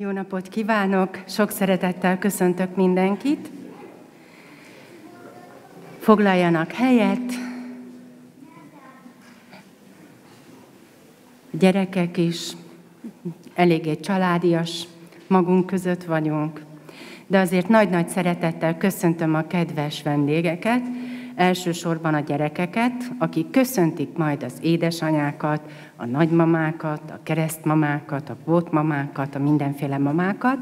Jó napot kívánok! Sok szeretettel köszöntök mindenkit. Foglaljanak helyet. Gyerekek is eléggé családias, magunk között vagyunk. De azért nagy-nagy szeretettel köszöntöm a kedves vendégeket, elsősorban a gyerekeket, akik köszöntik majd az édesanyákat, a nagymamákat, a keresztmamákat, a bótmamákat, a mindenféle mamákat.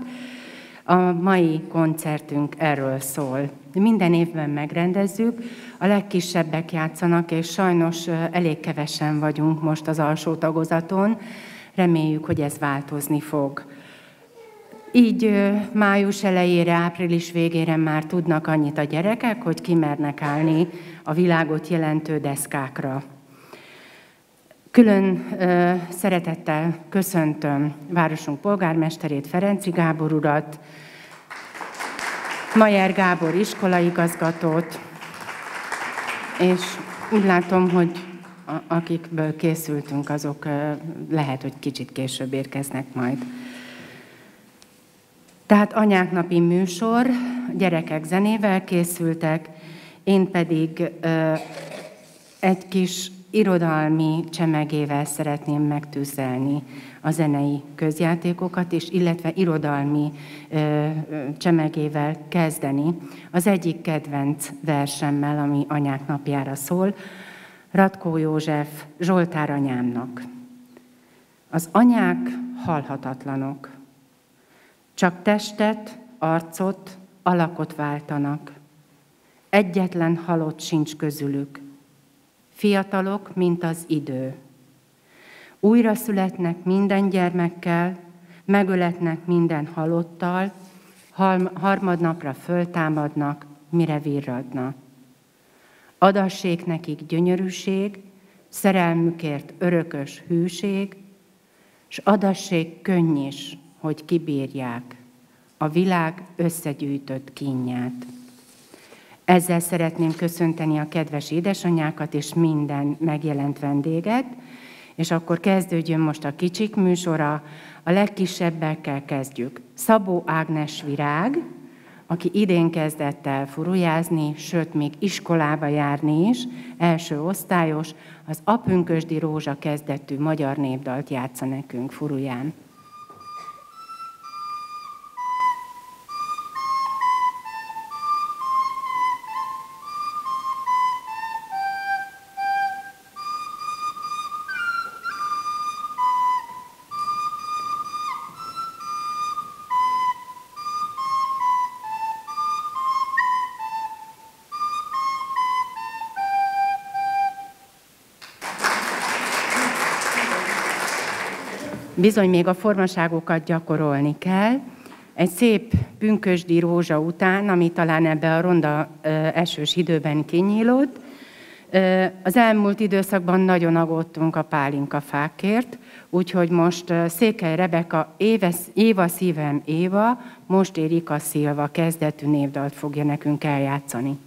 A mai koncertünk erről szól. Minden évben megrendezzük, a legkisebbek játszanak, és sajnos elég kevesen vagyunk most az alsó tagozaton. Reméljük, hogy ez változni fog. Így május elejére, április végére már tudnak annyit a gyerekek, hogy kimernek állni a világot jelentő deszkákra. Külön ö, szeretettel köszöntöm városunk polgármesterét, Ferenci Gábor urat, Majer Gábor iskolaigazgatót, és úgy látom, hogy akikből készültünk, azok lehet, hogy kicsit később érkeznek majd. Tehát anyák napi műsor, gyerekek zenével készültek, én pedig ö, egy kis irodalmi csemegével szeretném megtűzelni a zenei közjátékokat, és illetve irodalmi ö, csemegével kezdeni. Az egyik kedvenc versemmel, ami anyák napjára szól, Ratkó József Zsoltár anyámnak. Az anyák halhatatlanok. Csak testet, arcot, alakot váltanak. Egyetlen halott sincs közülük. Fiatalok, mint az idő. Újra születnek minden gyermekkel, megöletnek minden halottal, harmadnapra föltámadnak, mire virradna. Adassék nekik gyönyörűség, szerelmükért örökös hűség, s adassék könny is, hogy kibírják a világ összegyűjtött kínját. Ezzel szeretném köszönteni a kedves édesanyákat és minden megjelent vendéget, és akkor kezdődjön most a kicsik műsora, a legkisebbekkel kezdjük. Szabó Ágnes Virág, aki idén kezdett el furujázni, sőt, még iskolába járni is, első osztályos, az Apünkösdi Rózsa kezdetű magyar népdalt játsza nekünk furuján. Bizony még a formaságokat gyakorolni kell. Egy szép pünkösdi rózsa után, ami talán ebbe a ronda esős időben kinyílott, az elmúlt időszakban nagyon aggódtunk a pálinka fákért, úgyhogy most Székely Rebeka, Éva szívem Éva, most érik a Szilva kezdetű névdalt fogja nekünk eljátszani.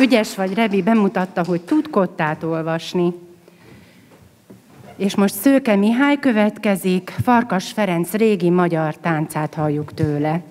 Ügyes vagy, Revi bemutatta, hogy tud kottát olvasni. És most Szőke Mihály következik, Farkas Ferenc régi magyar táncát halljuk tőle.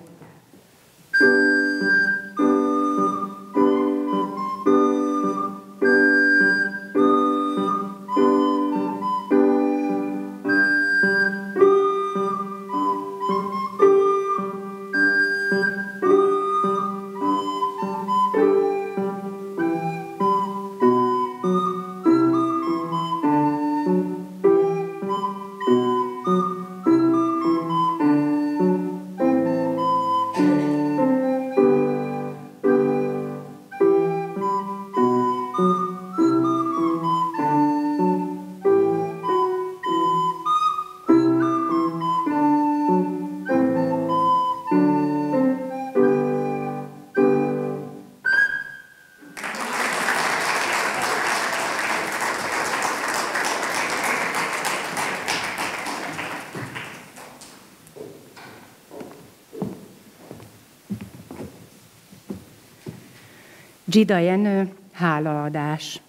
Gida Jenő, hálaadás.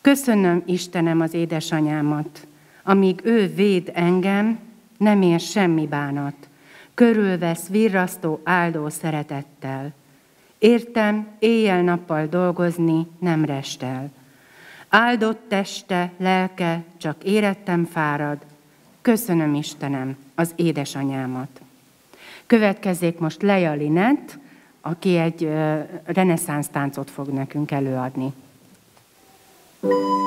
Köszönöm Istenem az édesanyámat, amíg ő véd engem, nem ér semmi bánat. Körülvesz virrasztó áldó szeretettel. Értem éjjel-nappal dolgozni nem restel. Áldott teste, lelke, csak érettem fárad. Köszönöm Istenem az édesanyámat. Következzék most Leja Linet, aki egy reneszánsz táncot fog nekünk előadni. thank you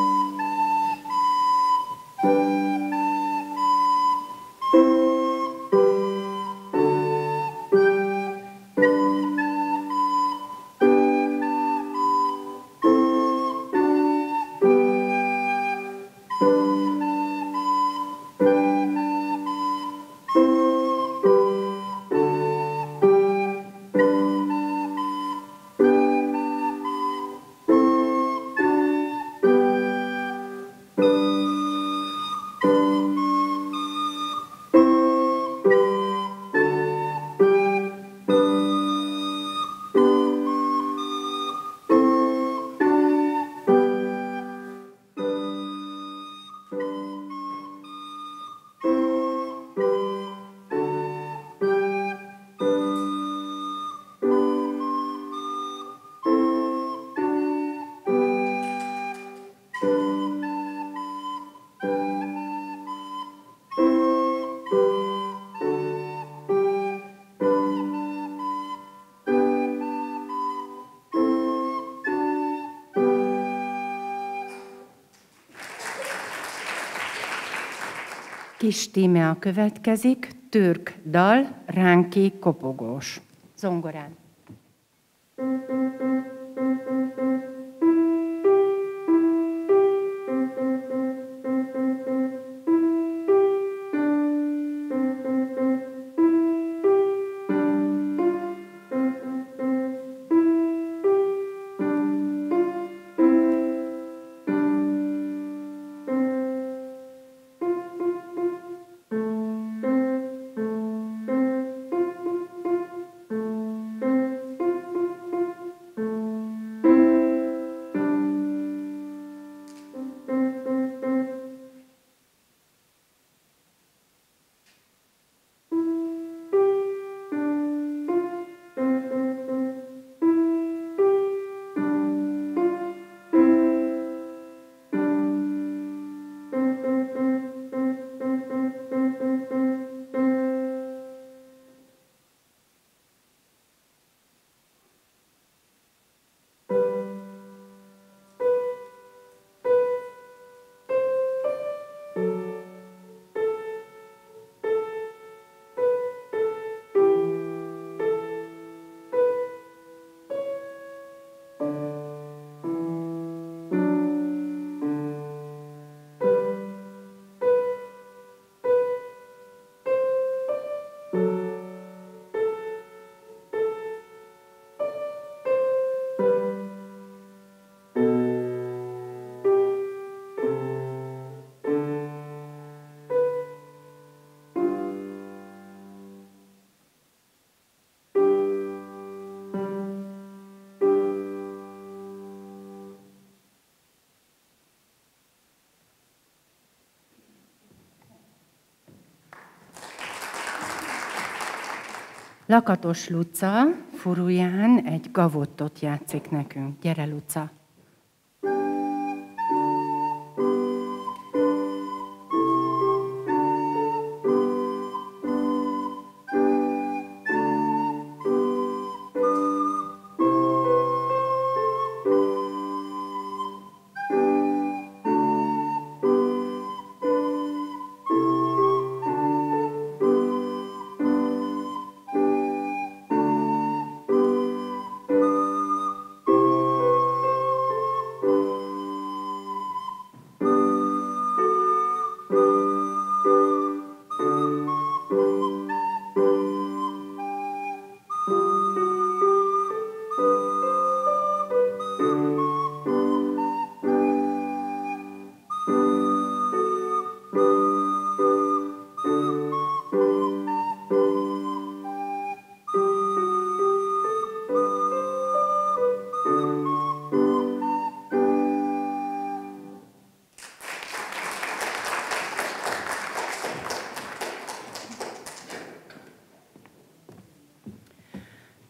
Kis Tímea következik, türk dal, ránki kopogós. Zongorán. Lakatos Luca furuján egy gavottot játszik nekünk. Gyere, Luca!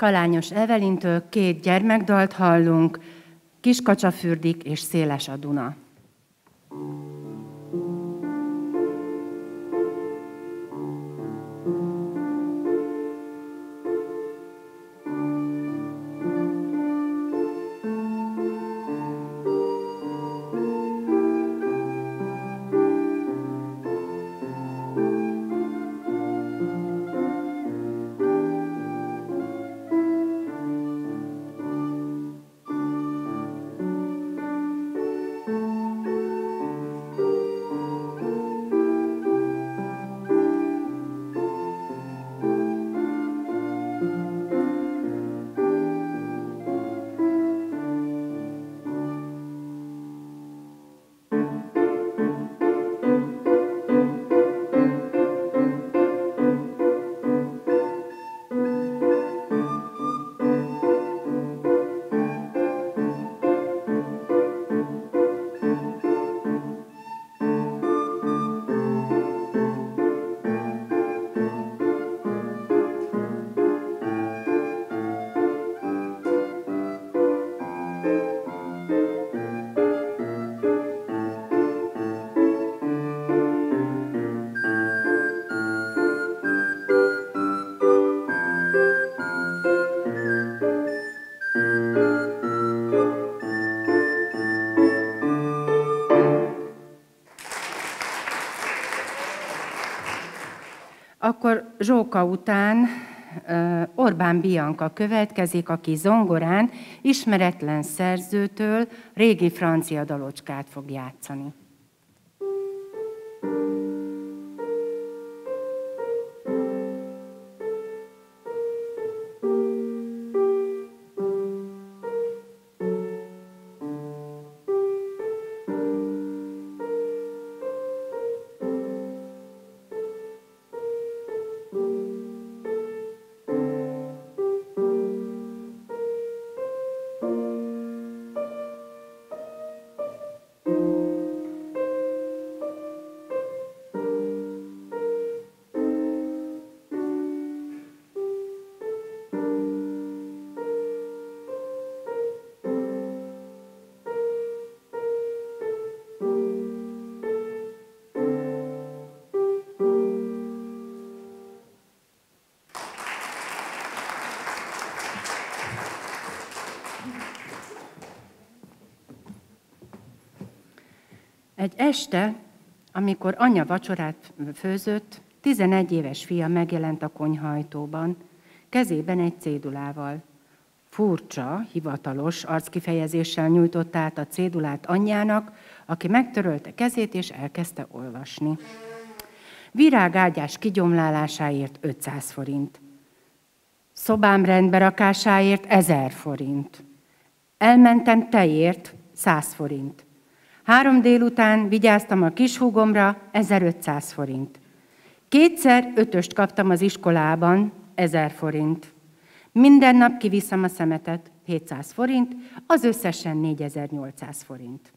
Kalányos Evelintől két gyermekdalt hallunk, Kiskacsafürdik és Széles a Duna. Akkor Zsóka után Orbán Bianca következik, aki zongorán ismeretlen szerzőtől régi francia dalocskát fog játszani. Egy este, amikor anya vacsorát főzött, 11 éves fia megjelent a konyhajtóban, kezében egy cédulával. Furcsa, hivatalos arckifejezéssel nyújtotta át a cédulát anyjának, aki megtörölte kezét és elkezdte olvasni. Virágágyás kigyomlálásáért 500 forint. Szobám rendberakásáért 1000 forint. Elmentem tejért 100 forint. Három délután vigyáztam a kishúgomra, 1500 forint. Kétszer ötöst kaptam az iskolában, 1000 forint. Minden nap kiviszem a szemetet, 700 forint, az összesen 4800 forint.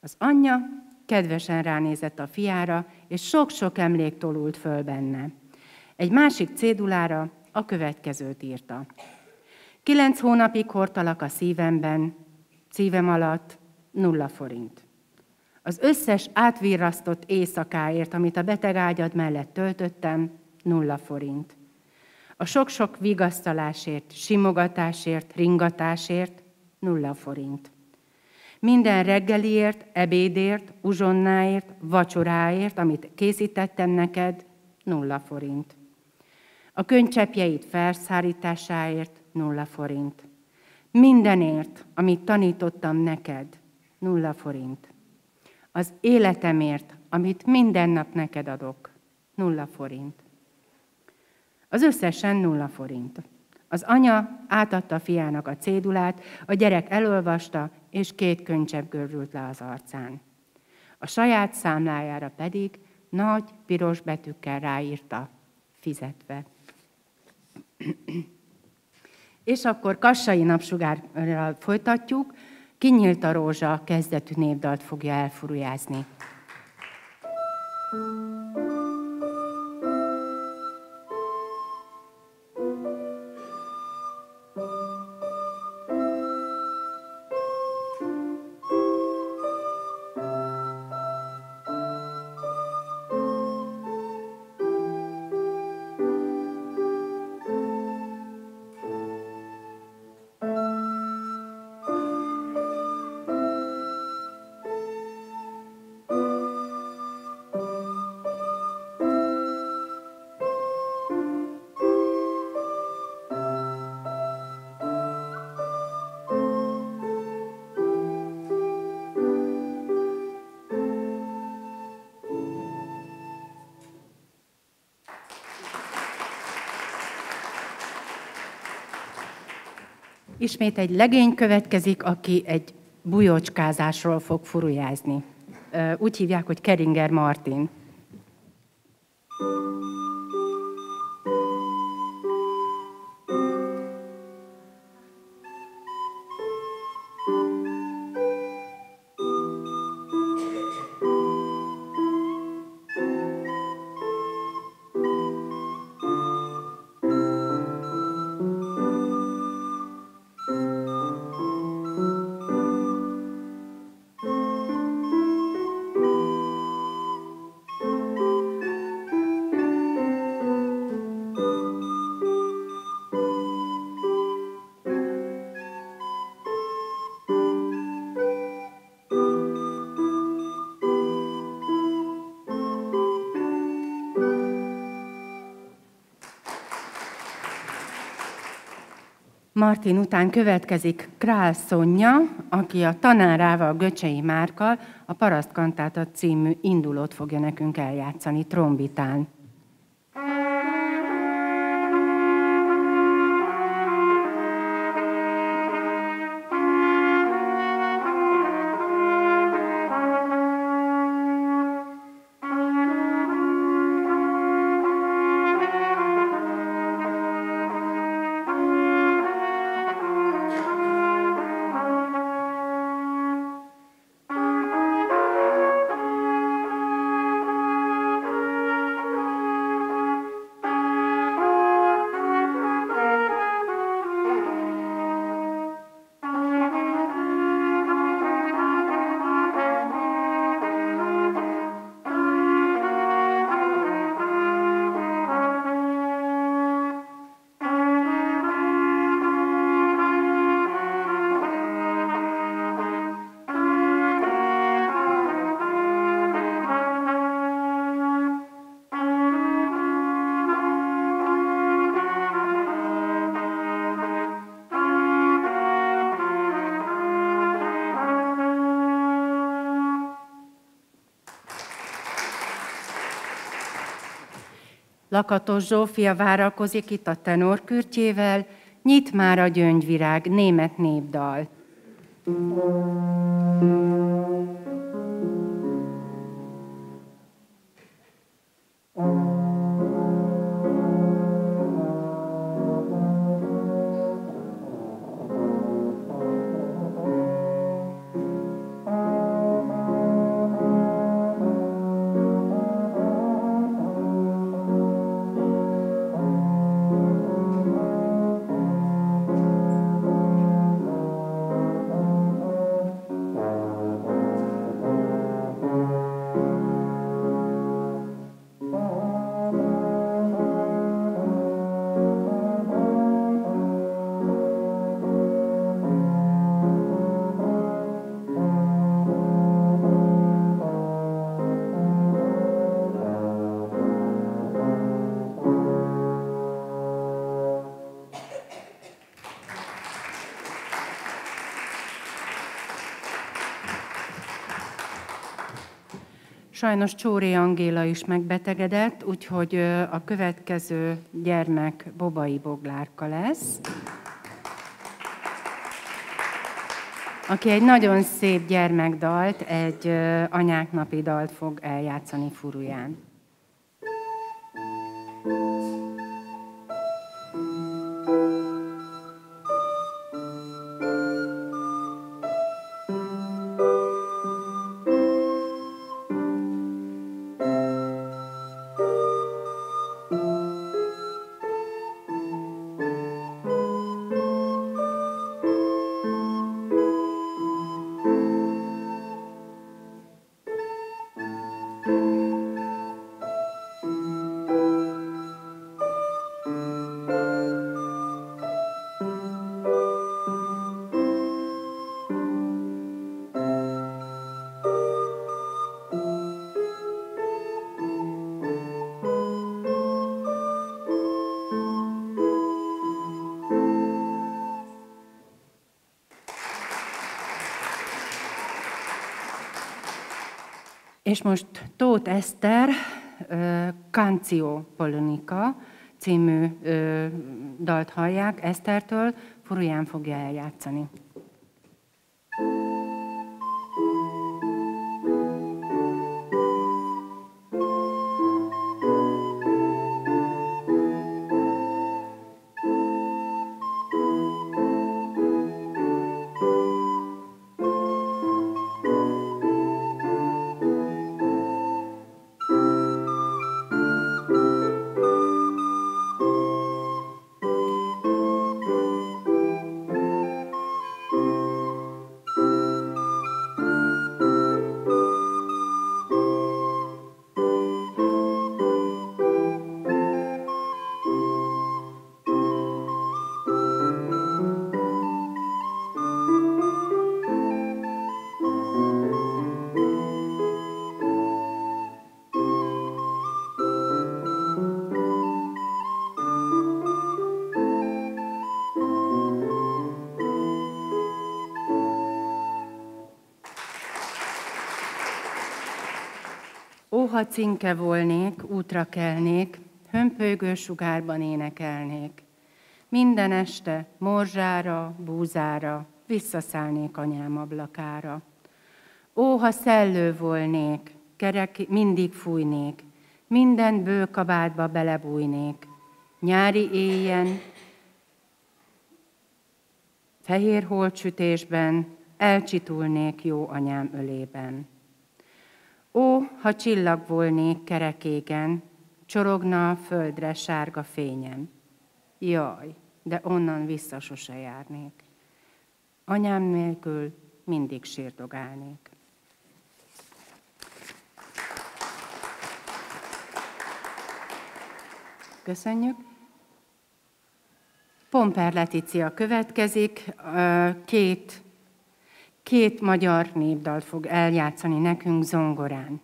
Az anyja kedvesen ránézett a fiára, és sok-sok emlék tolult föl benne. Egy másik cédulára a következőt írta. Kilenc hónapig hordtalak a szívemben, szívem alatt, nulla forint. Az összes átvirrasztott éjszakáért, amit a beteg ágyad mellett töltöttem, nulla forint. A sok-sok vigasztalásért, simogatásért, ringatásért, nulla forint. Minden reggeliért, ebédért, uzsonnáért, vacsoráért, amit készítettem neked, nulla forint. A könycsepjeid felszárításáért, nulla forint. Mindenért, amit tanítottam neked, nulla forint. Az életemért, amit minden nap neked adok, nulla forint. Az összesen nulla forint. Az anya átadta a fiának a cédulát, a gyerek elolvasta, és két könycsepp görült le az arcán. A saját számlájára pedig nagy, piros betűkkel ráírta, fizetve. és akkor Kassai napsugárral folytatjuk, Kinyílt a rózsa kezdetű névdalt fogja elfurujázni. Ismét egy legény következik, aki egy bujocskázásról fog furujázni. Úgy hívják, hogy Keringer Martin. Martin után következik Král Szonya, aki a tanárával, Göcsei Márkal a Parasztkantáta című indulót fogja nekünk eljátszani trombitán. Lakatos Zsófia várakozik itt a tenorkürtjével, nyit már a gyöngyvirág, német népdal. Sajnos Csóri Angéla is megbetegedett, úgyhogy a következő gyermek Bobai Boglárka lesz, aki egy nagyon szép gyermekdalt, egy anyáknapi dalt fog eljátszani furuján. És most Tóth Eszter, Cancio Polonika című dalt hallják Esztertől, Furuján fogja eljátszani. Ha cinke volnék, útra kelnék, hömpölygő sugárban énekelnék. Minden este morzsára, búzára, visszaszállnék anyám ablakára. Ó, ha szellő volnék, kerek mindig fújnék, minden bőkabátba belebújnék. Nyári éjjen, fehér holtsütésben elcsitulnék jó anyám ölében. Ó, ha csillag volnék kerekégen, csorogna a földre sárga fényem. Jaj, de onnan vissza sose járnék. Anyám nélkül mindig sírdogálnék. Köszönjük. Pomper Letícia következik, két két magyar népdalt fog eljátszani nekünk zongorán.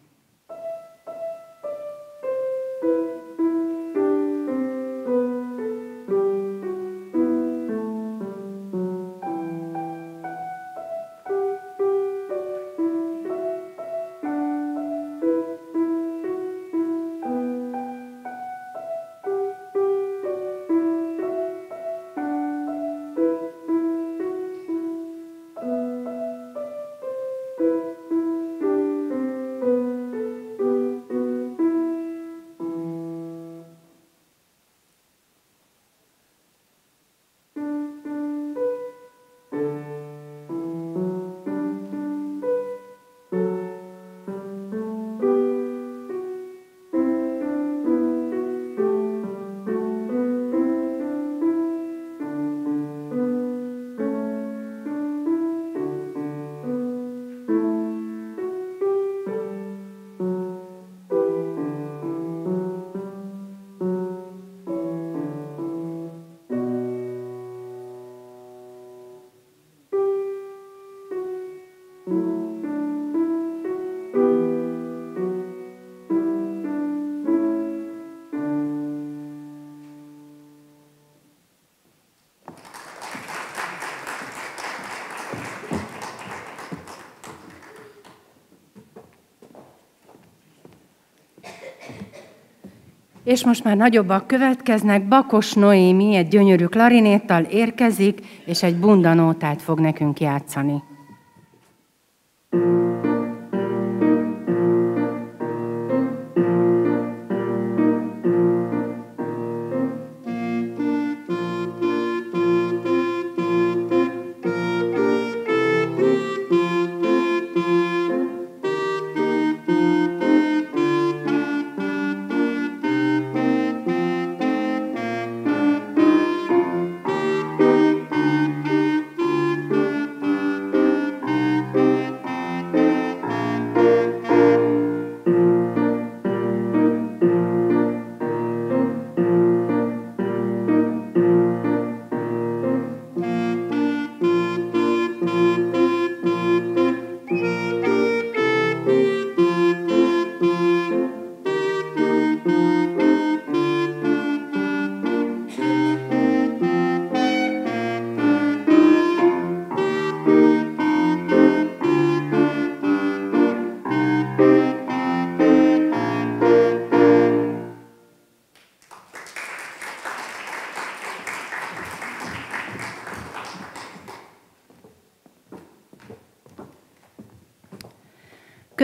És most már nagyobbak következnek. Bakos Noémi egy gyönyörű klarinéttal érkezik, és egy bundanótát fog nekünk játszani.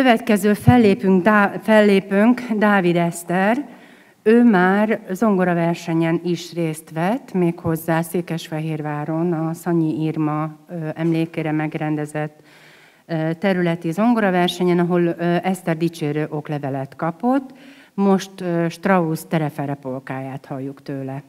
Következő fellépünk, fellépünk Dávid Eszter, ő már zongoraversenyen is részt vett, méghozzá Székesfehérváron a Szanyi Irma emlékére megrendezett területi zongoraversenyen, ahol Eszter dicsérő oklevelet kapott. Most Strauss terefere polkáját halljuk tőle.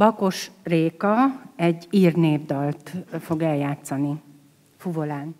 Bakos Réka egy ír népdalt fog eljátszani. Fuvolán.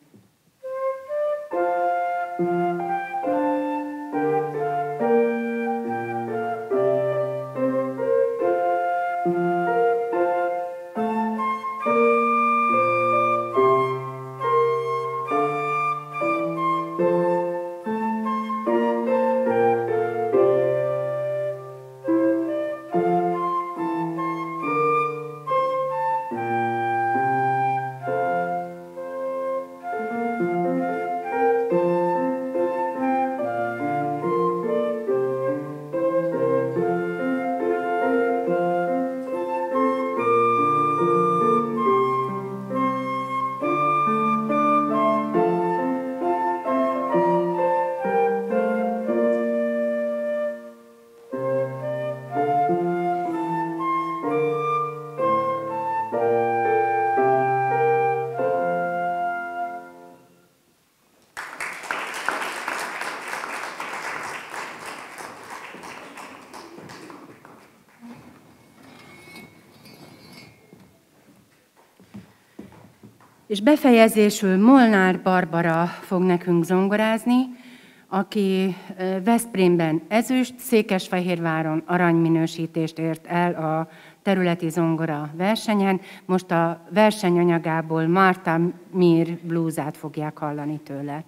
Befejezésül Molnár Barbara fog nekünk zongorázni, aki Veszprémben ezüst, Székesfehérváron aranyminősítést ért el a területi zongora versenyen. Most a versenyanyagából Marta Mir blúzát fogják hallani tőle.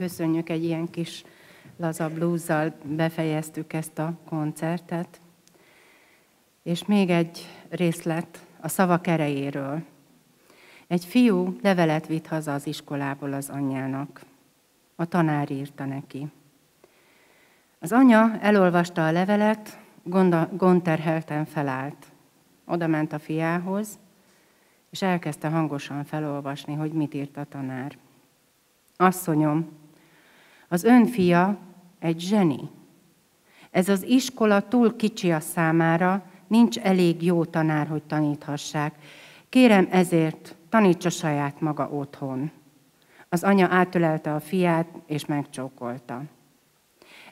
Köszönjük, egy ilyen kis laza blúzzal befejeztük ezt a koncertet. És még egy részlet a szavak erejéről. Egy fiú levelet vitt haza az iskolából az anyjának. A tanár írta neki. Az anya elolvasta a levelet, gondterhelten felállt. Oda ment a fiához, és elkezdte hangosan felolvasni, hogy mit írt a tanár. Asszonyom, az ön fia egy zseni. Ez az iskola túl kicsi a számára, nincs elég jó tanár, hogy taníthassák. Kérem ezért, tanítsa saját maga otthon. Az anya átölelte a fiát, és megcsókolta.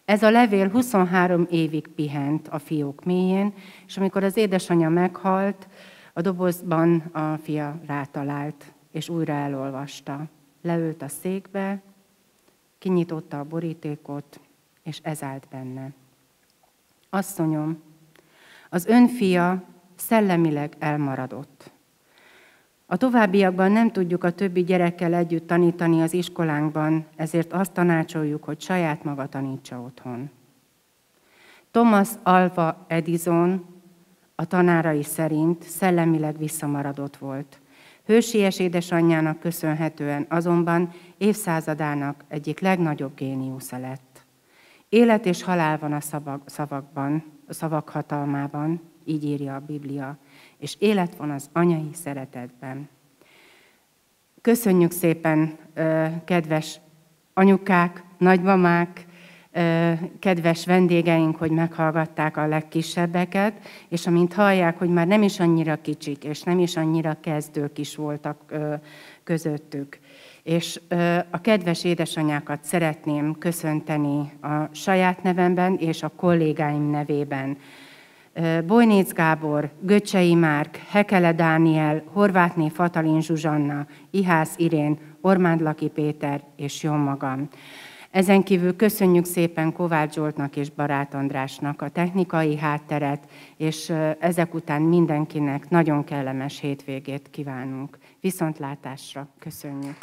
Ez a levél 23 évig pihent a fiók mélyén, és amikor az édesanyja meghalt, a dobozban a fia rátalált, és újra elolvasta. Leült a székbe, kinyitotta a borítékot, és ez állt benne. Asszonyom, az ön fia szellemileg elmaradott. A továbbiakban nem tudjuk a többi gyerekkel együtt tanítani az iskolánkban, ezért azt tanácsoljuk, hogy saját maga tanítsa otthon. Thomas Alva Edison a tanárai szerint szellemileg visszamaradott volt. Hősies édesanyjának köszönhetően azonban évszázadának egyik legnagyobb géniusza lett. Élet és halál van a szavakban, a szavak hatalmában, így írja a Biblia, és élet van az anyai szeretetben. Köszönjük szépen, kedves anyukák, nagymamák, kedves vendégeink, hogy meghallgatták a legkisebbeket, és amint hallják, hogy már nem is annyira kicsik, és nem is annyira kezdők is voltak közöttük. És a kedves édesanyákat szeretném köszönteni a saját nevemben és a kollégáim nevében. Bojnéc Gábor, Göcsei Márk, Hekele Dániel, Horvátné Fatalin Zsuzsanna, Ihász Irén, Ormánd Laki Péter és jó magam. Ezen kívül köszönjük szépen Kovács Zsoltnak és Barát Andrásnak a technikai hátteret, és ezek után mindenkinek nagyon kellemes hétvégét kívánunk. Viszontlátásra köszönjük!